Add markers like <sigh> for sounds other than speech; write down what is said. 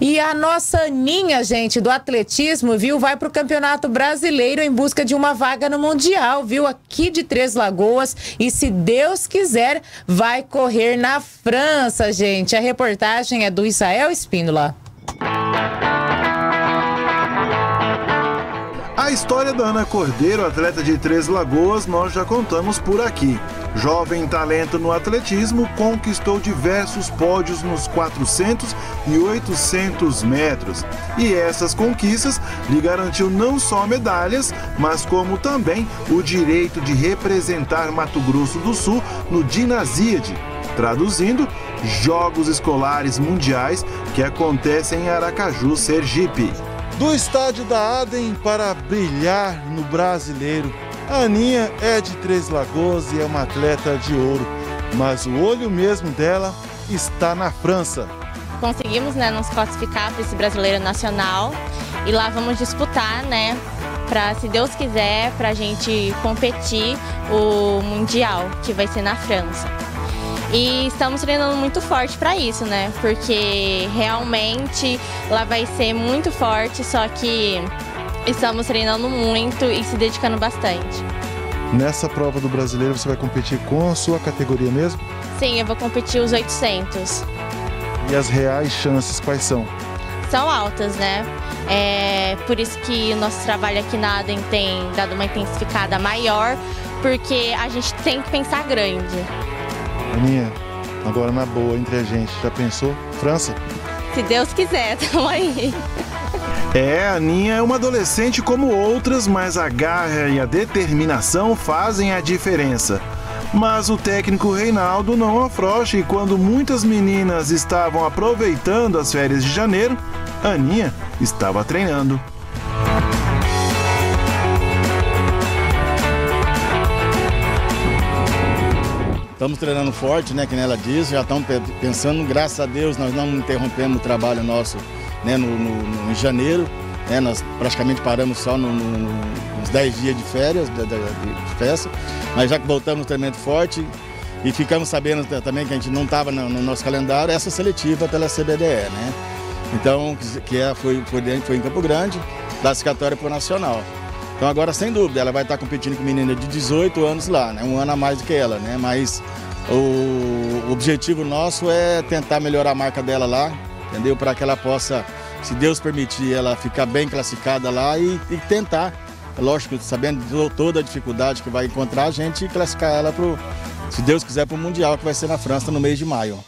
E a nossa Aninha, gente, do atletismo, viu, vai para o Campeonato Brasileiro em busca de uma vaga no Mundial, viu, aqui de Três Lagoas. E se Deus quiser, vai correr na França, gente. A reportagem é do Israel Espíndola. A história da Ana Cordeiro, atleta de Três Lagoas, nós já contamos por aqui. Jovem talento no atletismo, conquistou diversos pódios nos 400 e 800 metros. E essas conquistas lhe garantiu não só medalhas, mas como também o direito de representar Mato Grosso do Sul no Dinasíade, traduzindo, Jogos Escolares Mundiais que acontecem em Aracaju, Sergipe do estádio da Adem para brilhar no brasileiro. A Aninha é de Três Lagoas e é uma atleta de ouro, mas o olho mesmo dela está na França. Conseguimos né, nos classificar para esse brasileiro nacional e lá vamos disputar, né? Para, se Deus quiser, para a gente competir o Mundial, que vai ser na França. E estamos treinando muito forte para isso, né? Porque realmente lá vai ser muito forte, só que estamos treinando muito e se dedicando bastante. Nessa prova do brasileiro você vai competir com a sua categoria mesmo? Sim, eu vou competir os 800. E as reais chances quais são? São altas, né? É por isso que o nosso trabalho aqui na ADEM tem dado uma intensificada maior, porque a gente tem que pensar grande. Aninha, agora na boa, entre a gente, já pensou? França? Se Deus quiser, <laughs> tamo aí. É, a Aninha é uma adolescente como outras, mas a garra e a determinação fazem a diferença. Mas o técnico Reinaldo não afrouxa e quando muitas meninas estavam aproveitando as férias de janeiro, a Aninha estava treinando. Estamos treinando forte, né, que ela diz, já estamos pensando, graças a Deus, nós não interrompemos o trabalho nosso né, no, no, no em janeiro, né, nós praticamente paramos só no, nos 10 dias de férias, de, de, de, festa, mas já que voltamos no treinamento forte e ficamos sabendo também que a gente não estava no, no, nosso calendário, essa seletiva pela CBDE, né? Então, que é, foi, foi, foi em Campo Grande, classificatória para o Nacional. Então agora, sem dúvida, ela vai estar competindo com menina de 18 anos lá, né? Um ano a mais do que ela, né? Mas o objetivo nosso é tentar melhorar a marca dela lá, entendeu? Para que ela possa, se Deus permitir, ela ficar bem classificada lá e, e tentar, lógico, sabendo toda a dificuldade que vai encontrar, a gente classificar ela para se Deus quiser, para o Mundial que vai ser na França no mês de maio.